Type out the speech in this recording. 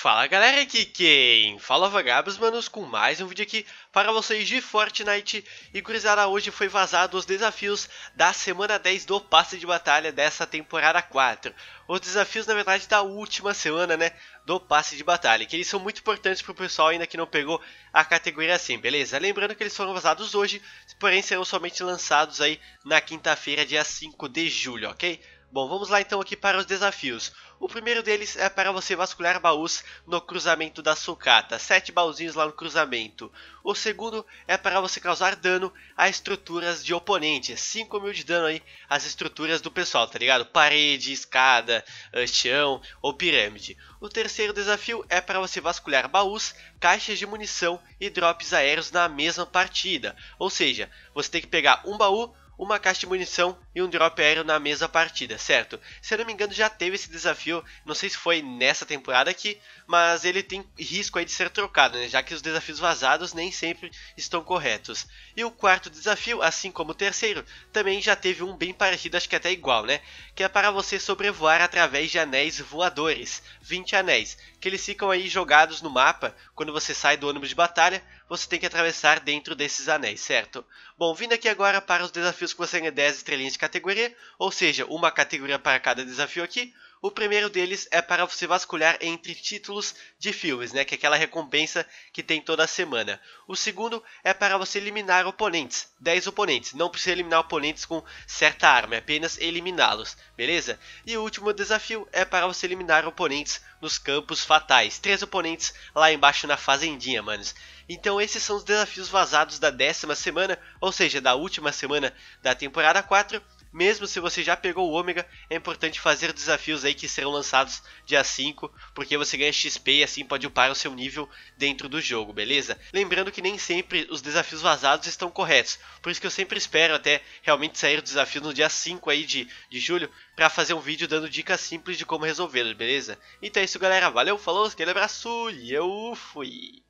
Fala galera, aqui quem fala Vagabos, manos, com mais um vídeo aqui para vocês de Fortnite E gurizada, hoje foi vazado os desafios da semana 10 do passe de batalha dessa temporada 4 Os desafios na verdade da última semana, né, do passe de batalha Que eles são muito importantes pro pessoal ainda que não pegou a categoria assim, beleza? Lembrando que eles foram vazados hoje, porém serão somente lançados aí na quinta-feira, dia 5 de julho, ok? Bom, vamos lá então aqui para os desafios. O primeiro deles é para você vasculhar baús no cruzamento da sucata, sete baúzinhos lá no cruzamento. O segundo é para você causar dano a estruturas de oponentes, 5 mil de dano aí às estruturas do pessoal, tá ligado? Parede, escada, eh, chão ou pirâmide. O terceiro desafio é para você vasculhar baús, caixas de munição e drops aéreos na mesma partida. Ou seja, você tem que pegar um baú, uma caixa de munição e um drop aéreo na mesma partida, certo? Se eu não me engano já teve esse desafio, não sei se foi nessa temporada aqui, mas ele tem risco aí de ser trocado, né? já que os desafios vazados nem sempre estão corretos. E o quarto desafio, assim como o terceiro, também já teve um bem parecido, acho que até igual, né? Que é para você sobrevoar através de anéis voadores, 20 anéis, que eles ficam aí jogados no mapa quando você sai do ônibus de batalha, você tem que atravessar dentro desses anéis, certo? Bom, vindo aqui agora para os desafios que você ganha 10 estrelinhas de categoria, ou seja, uma categoria para cada desafio aqui. O primeiro deles é para você vasculhar entre títulos de filmes, né, que é aquela recompensa que tem toda semana. O segundo é para você eliminar oponentes, 10 oponentes. Não precisa eliminar oponentes com certa arma, é apenas eliminá-los, beleza? E o último desafio é para você eliminar oponentes nos campos fatais, 3 oponentes lá embaixo na fazendinha, manos. Então esses são os desafios vazados da décima semana, ou seja, da última semana da temporada 4. Mesmo se você já pegou o ômega, é importante fazer desafios aí que serão lançados dia 5, porque você ganha XP e assim pode upar o seu nível dentro do jogo, beleza? Lembrando que nem sempre os desafios vazados estão corretos, por isso que eu sempre espero até realmente sair o desafio no dia 5 aí de, de julho, para fazer um vídeo dando dicas simples de como resolvê-los, beleza? Então é isso galera, valeu, falou, aquele abraço e eu fui!